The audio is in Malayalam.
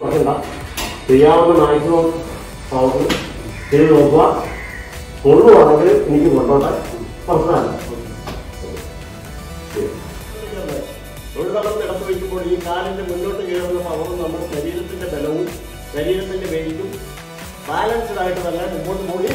പറയണ്ട ചെയ്യാവുന്ന മാക്സിമം പവർ ചെയ്ത് നോക്കുക. കൊള്ളുവാണെങ്കിൽ എനിക്ക് കൊണ്ടോട്ടെ പ്രശ്നമല്ല ഒരു തലം ഇടത്ത് വയ്ക്കുമ്പോൾ ഈ കാലിന്റെ മുന്നോട്ട് കയറുന്ന പവറും നമ്മുടെ ശരീരത്തിന്റെ ബലവും ശരീരത്തിന്റെ വെയിറ്റും ബാലൻസ്ഡ് ആയിട്ട് തന്നെ മുമ്പോട്ട് പോയി